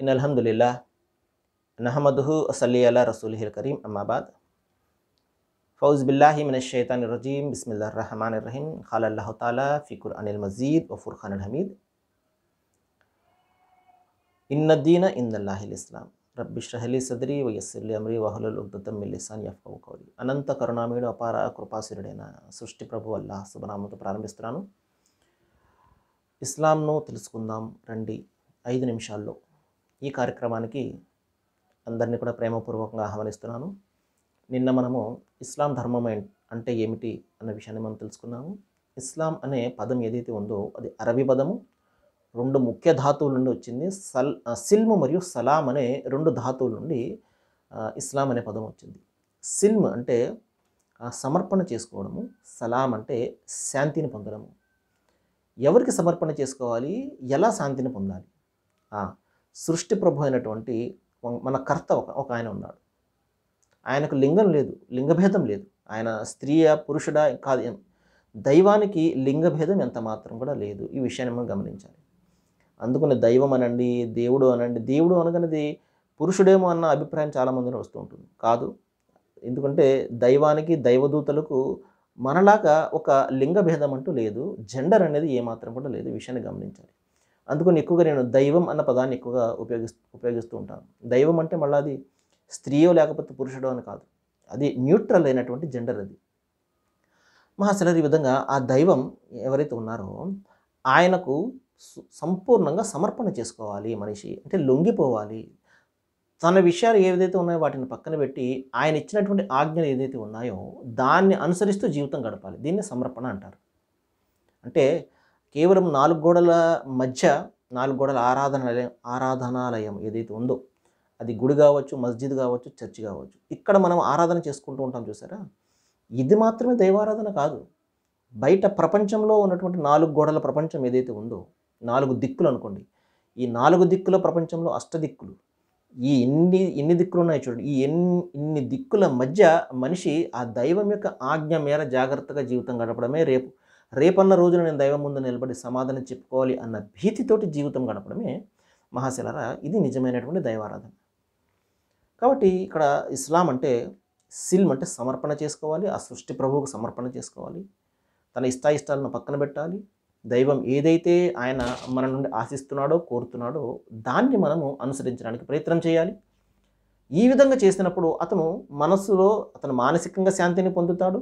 In అల్హమ్దుల్లా నహమదుహు అసల్లి అలా రసూల్హిల్ కరీం అమ్మాబాద్ ఫౌజ్ బిల్లాహి మిన షైతాన్ రజీం బిస్మిల్లా రహమాన్ రహీం ఖాల్ అల్లాహు తాలా ఫికుర్ అనిల్ మజీద్ వ ఫుర్ఖాన్ అల్ హమీద్ ఇన్నద్దీన ఇందల్లాహిల్ ఇస్లాం రబ్బిష్రహలి సదరి వయస్సిర్లి అమ్రి వహులుల్ ఉగ్దతం మిల్లిసాన్ యఫ్కవు కౌలి అనంత కరుణామయుడు అపార కృపాసురుడైన సృష్టి ప్రభు అల్లాహ్ శుభనామంతో ప్రారంభిస్తున్నాను ఇస్లాంను తెలుసుకుందాం రండి ఐదు నిమిషాల్లో ఈ కార్యక్రమానికి అందరినీ కూడా ప్రేమపూర్వకంగా ఆహ్వానిస్తున్నాను. నిన్న మనము ఇస్లాం ధర్మం అంటే ఏమిటి అన్న విషయాన్ని మనం తెలుసుకున్నాము. ఇస్లాం అనే పదం ఏదైతే ఉందో అది అరబీ పదము. రెండు ముఖ్య ధాతువుల నుండి వచ్చింది. సల్ సిల్మ్ మరియు సలాం అనే రెండు ధాతువుల నుండి ఇస్లాం అనే పదం వచ్చింది. సిల్మ్ అంటే సమర్పణ చేసుకోవడము. సలాం అంటే శాంతిని పొందడము. ఎవరికి సమర్పణ చేసుకోవాలి? ఎలా శాంతిని పొందాలి? సృష్టి ప్రభు అయినటువంటి మన కర్త ఒక ఒక ఆయన ఉన్నాడు. ఆయనకు లింగం లేదు లింగభేదం లేదు. ఆయన స్త్రీయా పురుషుడా కాదు. దైవానికి లింగభేదం ఎంత మాత్రం కూడా లేదు. ఈ విషయాన్ని మనం గమనించాలి. అందుకని దైవం అనండి దేవుడు అనండి దేవుడు అనగానేది పురుషుడేమో అన్న అభిప్రాయం చాలామందిని వస్తూ ఉంటుంది. కాదు. ఎందుకంటే దైవానికి దైవదూతలకు మనలాగా ఒక లింగభేదం అంటూ లేదు. జెండర్ అనేది ఏమాత్రం కూడా లేదు. ఈ విషయాన్ని గమనించాలి. అందుకని ఎక్కువగా నేను దైవం అన్న పదాన్ని ఎక్కువగా ఉపయోగిస్తూ ఉపయోగిస్తూ ఉంటాను. దైవం అంటే మళ్ళీ అది స్త్రీయో లేకపోతే పురుషుడో అని కాదు. అది న్యూట్రల్ అయినటువంటి జెండర్ అది. మహాశలర్ ఈ విధంగా ఆ దైవం ఎవరైతే ఉన్నారో ఆయనకు సంపూర్ణంగా సమర్పణ చేసుకోవాలి మనిషి. అంటే లొంగిపోవాలి. తన విషయాలు ఏదైతే ఉన్నాయో వాటిని పక్కన పెట్టి ఆయన ఇచ్చినటువంటి ఆజ్ఞలు ఏదైతే ఉన్నాయో దాన్ని అనుసరిస్తూ జీవితం గడపాలి. దీన్ని సమర్పణ అంటారు. అంటే కేవలం నాలుగు గోడల మధ్య నాలుగు గోడల ఆరాధనాలయం ఆరాధనాలయం ఏదైతే ఉందో అది గుడి కావచ్చు మస్జిద్ కావచ్చు చర్చి కావచ్చు ఇక్కడ మనం ఆరాధన చేసుకుంటూ ఉంటాం చూసారా? ఇది మాత్రమే దైవారాధన కాదు. బయట ప్రపంచంలో ఉన్నటువంటి నాలుగు గోడల ప్రపంచం ఏదైతే ఉందో నాలుగు దిక్కులు అనుకోండి. ఈ నాలుగు దిక్కుల ప్రపంచంలో అష్టదిక్కులు. ఈ ఎన్ని ఎన్ని దిక్కులు ఉన్నాయి చూడండి. ఈ ఎన్ని ఇన్ని దిక్కుల మధ్య మనిషి ఆ దైవం యొక్క ఆజ్ఞ మేర జాగ్రత్తగా జీవితం గడపడమే రేపు. రేపన్న రోజున నేను దైవం ముందు నిలబడి సమాధానం చెప్పుకోవాలి అన్న భీతితోటి జీవితం గడపడమే మహాశిలరా. ఇది నిజమైనటువంటి దైవారాధన. కాబట్టి ఇక్కడ ఇస్లాం అంటే సిల్మ్ అంటే సమర్పణ చేసుకోవాలి ఆ సృష్టి ప్రభువుకు సమర్పణ చేసుకోవాలి తన ఇష్టాయిష్టాలను పక్కన పెట్టాలి దైవం ఏదైతే ఆయన మన నుండి ఆశిస్తున్నాడో కోరుతున్నాడో దాన్ని మనము అనుసరించడానికి ప్రయత్నం చేయాలి. ఈ విధంగా చేసినప్పుడు అతను మనస్సులో అతను మానసికంగా శాంతిని పొందుతాడు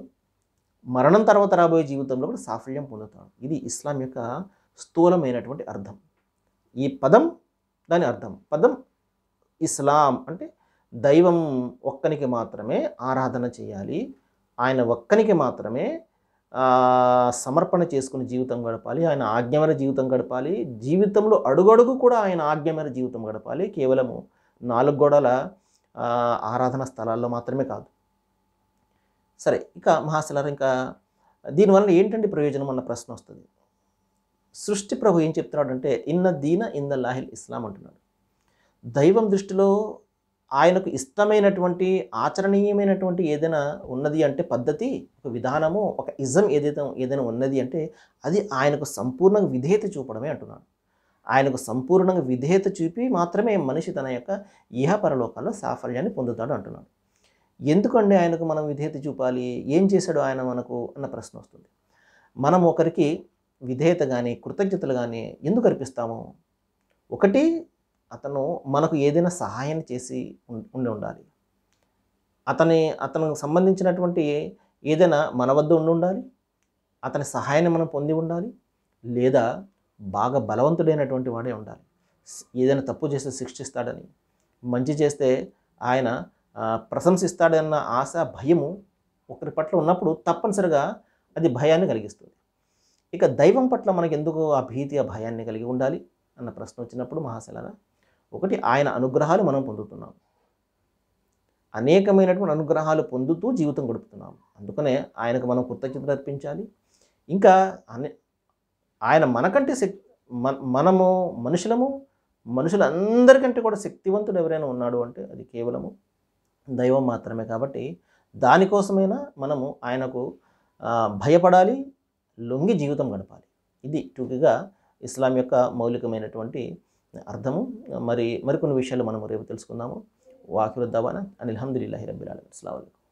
మరణం తర్వాత రాబోయే జీవితంలో కూడా సాఫల్యం పొందుతాడు. ఇది ఇస్లాం యొక్క స్థూలమైనటువంటి అర్థం. ఈ పదం దాని అర్థం. పదం ఇస్లాం అంటే దైవం ఒక్కనికి మాత్రమే ఆరాధన చేయాలి. ఆయన ఒక్కనికి మాత్రమే సమర్పణ చేసుకుని జీవితం గడపాలి. ఆయన ఆజ్ఞమైన జీవితం గడపాలి. జీవితంలో అడుగడుగు కూడా ఆయన ఆజ్ఞమైన జీవితం గడపాలి. కేవలము నాలుగు గోడల ఆరాధన స్థలాల్లో మాత్రమే కాదు. సరే ఇక మహాశలర్ ఇంకా దీనివల్ల ఏంటంటే ప్రయోజనం అన్న ప్రశ్న వస్తుంది. సృష్టి ప్రభు ఏం చెప్తున్నాడు అంటే ఇన్న దీన ఇన్న లాహిల్ ఇస్లాం అంటున్నాడు. దైవం దృష్టిలో ఆయనకు ఇష్టమైనటువంటి ఆచరణీయమైనటువంటి ఏదైనా ఉన్నది అంటే పద్ధతి ఒక విధానము ఒక ఇజం ఏదైతే ఏదైనా ఉన్నది అంటే అది ఆయనకు సంపూర్ణంగా విధేయత చూపడమే అంటున్నాడు. ఆయనకు సంపూర్ణంగా విధేయత చూపి మాత్రమే మనిషి తన యొక్క ఇహ పరలోకాల్లో సాఫల్యాన్ని పొందుతాడు అంటున్నాడు. ఎందుకండి ఆయనకు మనం విధేయత చూపాలి? ఏం చేశాడు ఆయన మనకు? అన్న ప్రశ్న వస్తుంది. మనం ఒకరికి విధేయత కానీ కృతజ్ఞతలు కానీ ఎందుకు అర్పిస్తాము? ఒకటి అతను మనకు ఏదైనా సహాయం చేసి ఉం- ఉండి ఉండాలి. అతని అతనికి సంబంధించినటువంటి ఏదైనా మన వద్ద ఉండి ఉండాలి. అతని సహాయాన్ని మనం పొంది ఉండాలి. లేదా బాగా బలవంతుడైనటువంటి వాడే ఉండాలి. ఏదైనా తప్పు చేస్తే శిక్షిస్తాడని. మంచి చేస్తే ఆయన ప్రశంసిస్తాడన్న ఆశ భయము ఒకరి పట్ల ఉన్నప్పుడు తప్పనిసరిగా అది భయాన్ని కలిగిస్తుంది. ఇక దైవం పట్ల మనకి ఎందుకు ఆ భీతి ఆ భయాన్ని కలిగి ఉండాలి అన్న ప్రశ్న వచ్చినప్పుడు మహాశలరా ఒకటి ఆయన అనుగ్రహాలు మనం పొందుతున్నాం. అనేకమైనటువంటి అనుగ్రహాలు పొందుతూ జీవితం గడుపుతున్నాం. అందుకనే ఆయనకు మనం కృతజ్ఞతలు అర్పించాలి. ఇంకా అనే ఆయన మనకంటే శక్ మన మనము మనుషులము మనుషులందరికంటే కూడా శక్తివంతుడు ఎవరైనా ఉన్నాడు అంటే అది కేవలము దైవం మాత్రమే కాబట్టి దానికోసమైనా మనము ఆయనకు భయపడాలి లొంగి జీవితం గడపాలి. ఇది టూకిగా ఇస్లాం యొక్క మౌలికమైనటువంటి అర్థము. మరి మరికొన్ని విషయాలు మనము రేపు తెలుసుకుందాము. వాకిరుద్దావానా అని అల్హమ్దుల్లాహి రబ్బిల్ ఆలమీన్. అస్సలాము